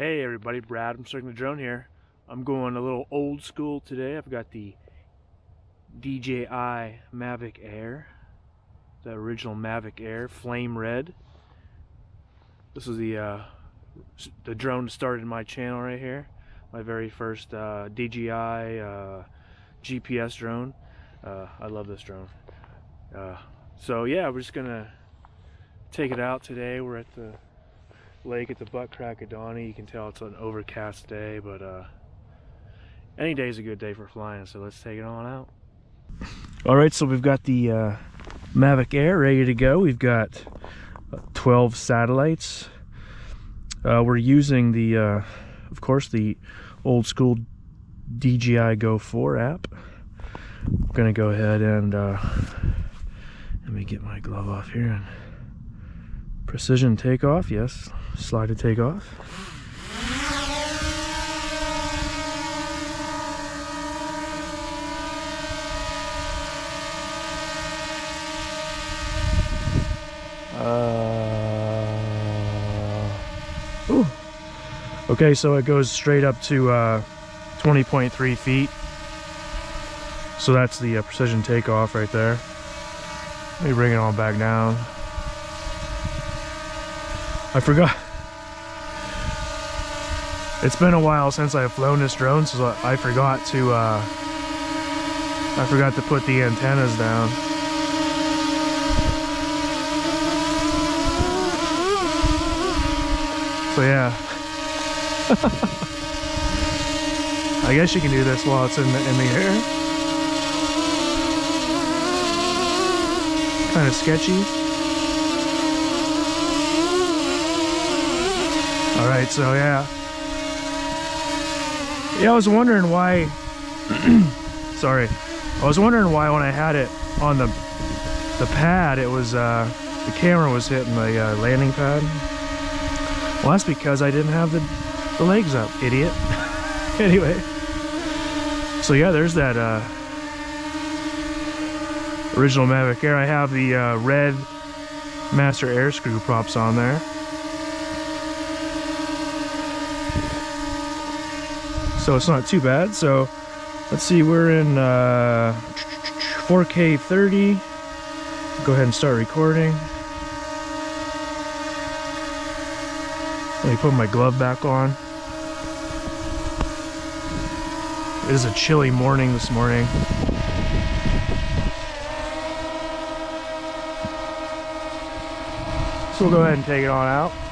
Hey everybody, Brad from Circling the Drone here. I'm going a little old school today. I've got the DJI Mavic Air, the original Mavic Air, flame red. This is the uh, the drone that started my channel right here. My very first uh, DJI uh, GPS drone. Uh, I love this drone. Uh, so yeah, we're just gonna take it out today. We're at the lake at the butt crack of Donnie. You can tell it's an overcast day, but uh, any day is a good day for flying, so let's take it on out. All right, so we've got the uh, Mavic Air ready to go. We've got uh, 12 satellites. Uh, we're using the, uh, of course, the old school DJI Go 4 app. I'm gonna go ahead and uh, let me get my glove off here and precision takeoff. Yes, slide to take off. Uh. Okay, so it goes straight up to uh, 20.3 feet. So that's the uh, precision takeoff right there. Let me bring it on back down. I forgot. It's been a while since I've flown this drone, so I forgot to uh, I forgot to put the antennas down. So yeah. I guess you can do this while it's in the, in the air. Kind of sketchy. Right, so yeah. Yeah, I was wondering why, sorry. I was wondering why when I had it on the the pad, it was, uh, the camera was hitting the uh, landing pad. Well, that's because I didn't have the, the legs up, idiot. anyway. So yeah, there's that uh, original Mavic Air. I have the uh, red Master Airscrew props on there. So it's not too bad. So let's see, we're in uh, 4K 30. Go ahead and start recording. Let me put my glove back on. It is a chilly morning this morning. So we'll go ahead and take it on out.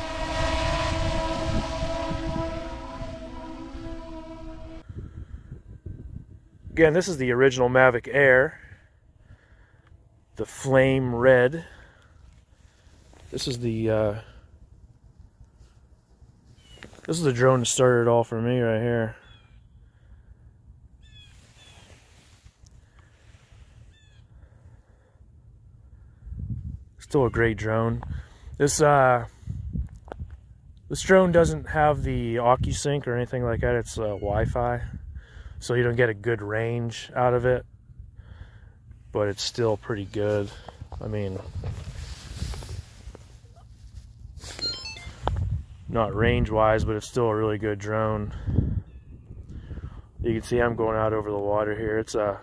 Again, this is the original Mavic Air. The flame red. This is the uh, this is the drone that started it all for me right here. Still a great drone. This uh this drone doesn't have the OcuSync or anything like that. It's uh, Wi-Fi, so you don't get a good range out of it. But it's still pretty good. I mean, not range-wise, but it's still a really good drone. You can see I'm going out over the water here. It's a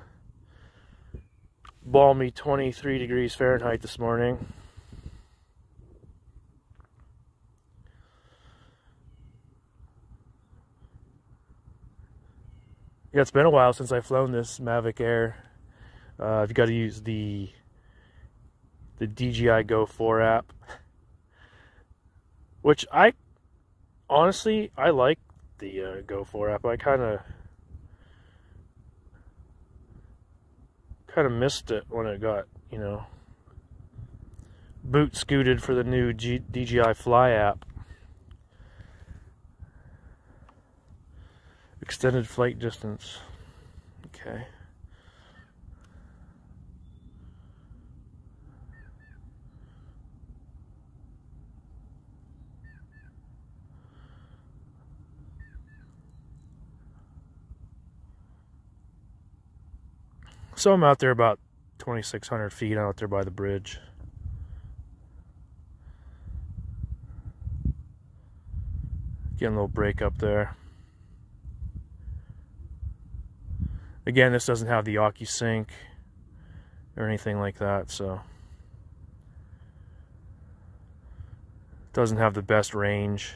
balmy 23 degrees Fahrenheit this morning. Yeah, it's been a while since I've flown this Mavic Air. Uh, I've got to use the the DJI Go 4 app, which I honestly I like the uh, Go 4 app. I kind of kind of missed it when it got you know boot scooted for the new G DJI Fly app. Extended flight distance. Okay. So I'm out there about 2,600 feet out there by the bridge. Getting a little break up there. Again, this doesn't have the OcuSync or anything like that, so doesn't have the best range.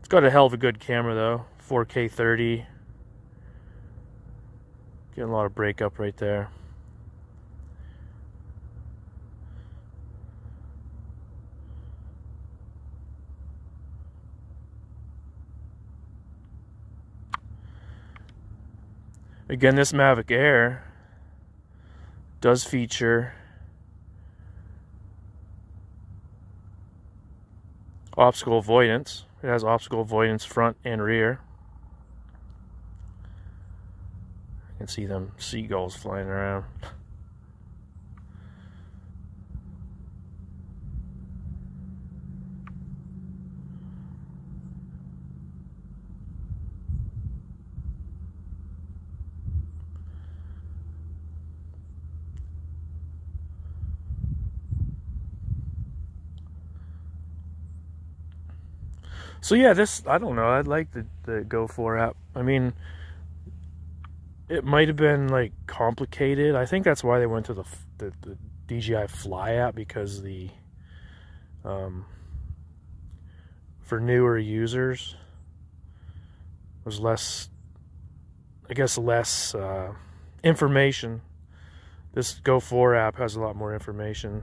It's got a hell of a good camera though, 4K 30. Getting a lot of breakup right there. Again, this Mavic Air does feature obstacle avoidance. It has obstacle avoidance front and rear. You can see them seagulls flying around. So yeah, this I don't know. I'd like the the Go 4 app. I mean, it might have been like complicated. I think that's why they went to the the, the DJI Fly app because the um, for newer users was less, I guess, less uh, information. This Go 4 app has a lot more information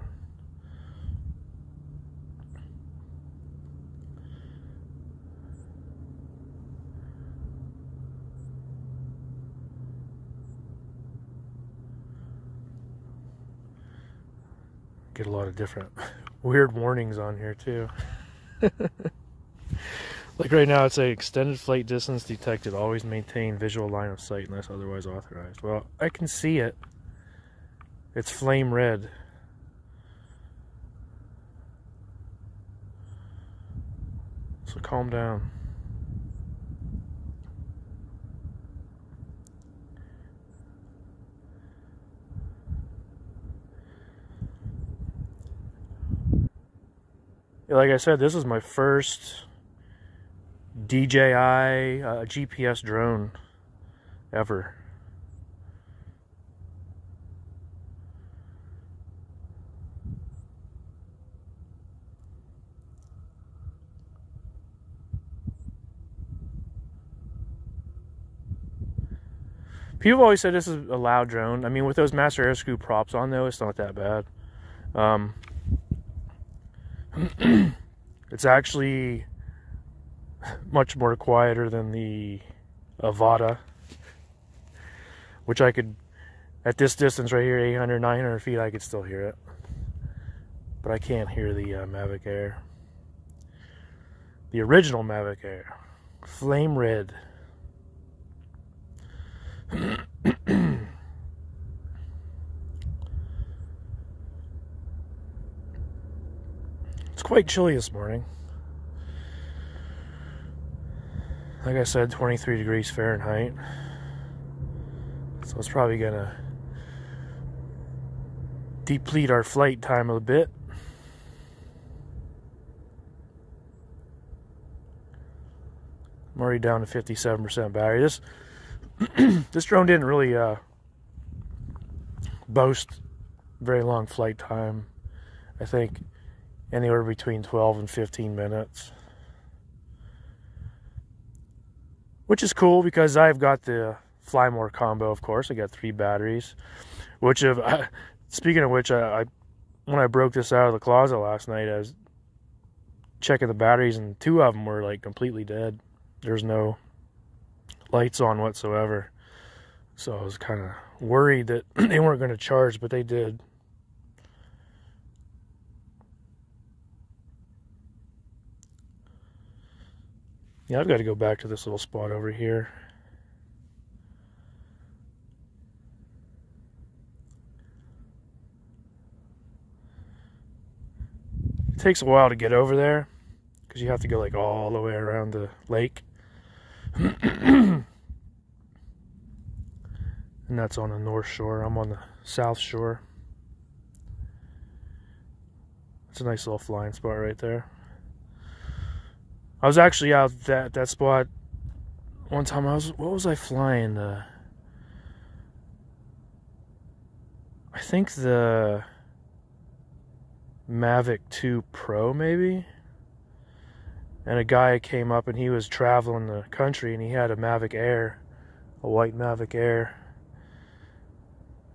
get a lot of different weird warnings on here too. like right now it's a extended flight distance detected. Always maintain visual line of sight unless otherwise authorized. Well, I can see it. It's flame red. So calm down. Like I said, this is my first DJI uh, GPS drone ever. People always said this is a loud drone. I mean, with those Master Airscrew props on, though, it's not that bad. Um, it's actually much more quieter than the Avata, which I could, at this distance right here, 800, 900 feet, I could still hear it. But I can't hear the uh, Mavic Air. The original Mavic Air. Flame red. It's quite chilly this morning. Like I said, 23 degrees Fahrenheit. So it's probably gonna deplete our flight time a bit. I'm already down to 57% battery. This this drone didn't really uh, boast very long flight time. I think anywhere between 12 and 15 minutes. Which is cool because I've got the Fly More combo, of course. I got three batteries. Which, uh, speaking of which, I, I when I broke this out of the closet last night, I was checking the batteries, and two of them were like completely dead. There's no lights on whatsoever. So I was kind of worried that they weren't going to charge, but they did. Yeah, I've got to go back to this little spot over here. It takes a while to get over there because you have to go like all the way around the lake. and that's on the north shore. I'm on the south shore. It's a nice little flying spot right there. I was actually out that that spot one time. I was what was I flying? The I think the Mavic 2 Pro maybe. And a guy came up and he was traveling the country and he had a Mavic Air, a white Mavic Air.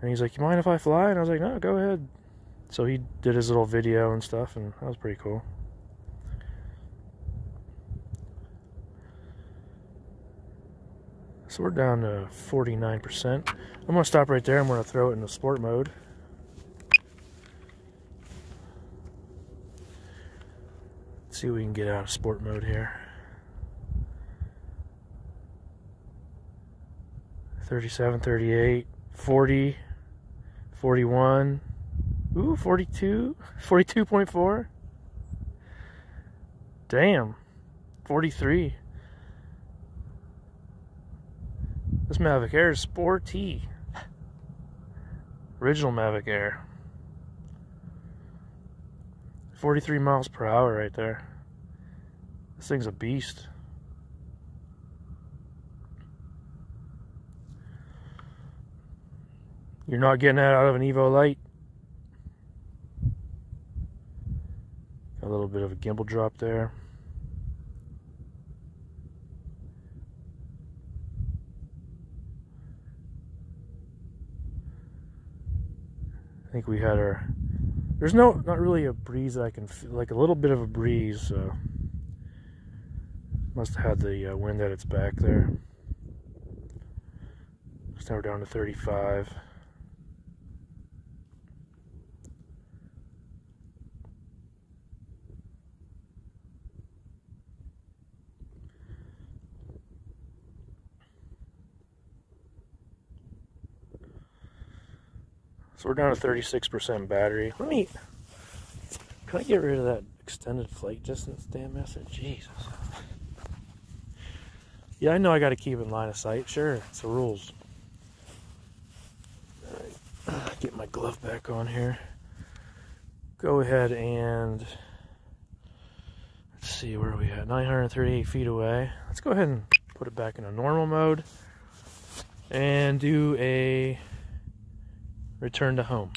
And he's like, "You mind if I fly?" And I was like, "No, go ahead." So he did his little video and stuff, and that was pretty cool. So we're down to 49%. I'm to stop right there. I'm to throw it in the sport mode. Let's see what we can get out of sport mode here. 37, 38, 40, 41, ooh, 42, 42.4. Damn, 43. This Mavic Air sporty. Original Mavic Air. 43 miles per hour right there. This thing's a beast. You're not getting that out of an Evo Lite. A little bit of a gimbal drop there. I think we had our there's no not really a breeze that I can feel like a little bit of a breeze so. Must have had the uh, wind at its back there. So now we're down to 35 So we're down to 36% battery. Let me, can I get rid of that extended flight distance damn message? Jesus. Yeah, I know I got to keep in line of sight. Sure, it's the rules. Alright, get my glove back on here. Go ahead and, let's see, where are we at? 938 feet away. Let's go ahead and put it back in a normal mode and do a return to home.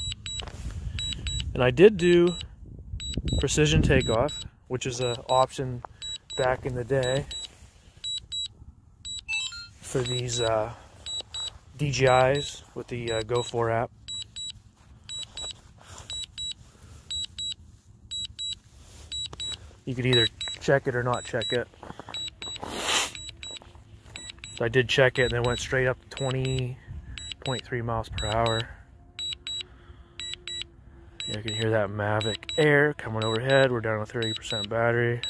And I did do precision takeoff, which is an option back in the day for these uh, DJIs with the uh, Go4 app. You could either check it or not check it. So I did check it and then went straight up 20.3 miles per hour. You can hear that Mavic Air coming overhead. We're down to 30% battery.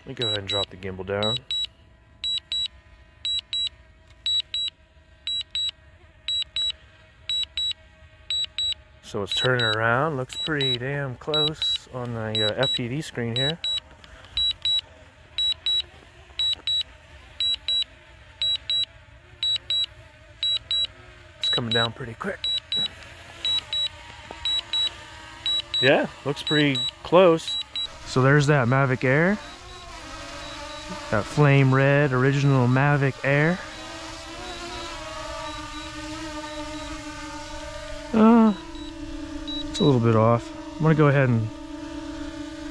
Let me go ahead and drop the gimbal down. So it's turning around, looks pretty damn close on the uh, FPV screen here. Down pretty quick. Yeah, looks pretty close. So there's that Mavic Air. That flame red original Mavic Air. Uh, it's a little bit off. I'm gonna go ahead and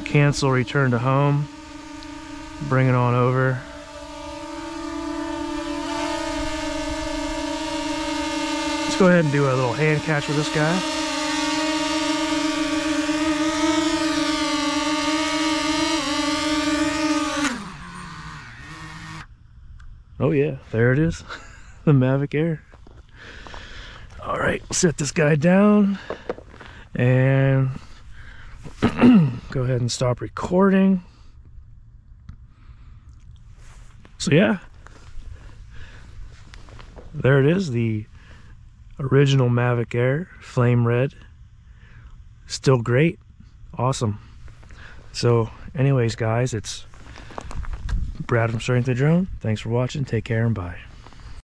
cancel return to home. Bring it on over. Go ahead and do a little hand catch with this guy. Oh yeah, there it is. the Mavic Air. All right, set this guy down and go ahead and stop recording. So yeah, there it is, the original Mavic Air, flame red. Still great. Awesome. So, anyways, guys, it's Brad from Starting the Drone. Thanks for watching. Take care and bye.